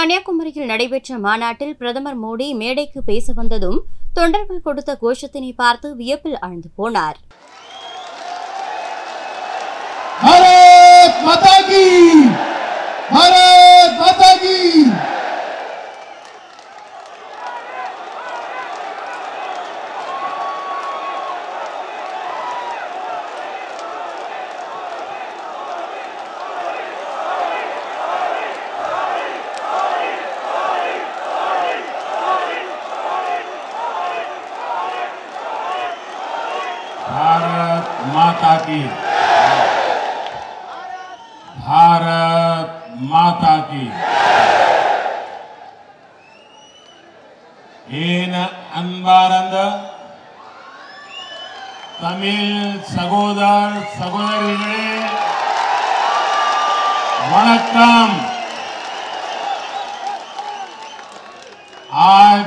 கன்னியாகுமரியில் நடைபெற்ற மாநாட்டில் பிரதமர் மோடி மேடைக்கு பேச வந்ததும் தொண்டர்கள் கொடுத்த கோஷத்தினை பார்த்து வியப்பில் ஆழ்ந்து போனார். பாரத் மாதா भारत माता की भारत माता की ಏನ ಅನ್ಬಾರಂದ ತಮಿಳ್ ಸಹೋದರ ಸಹೋದರಿಗಳೇ ವಣಕ್ಕಂ ಆಜ್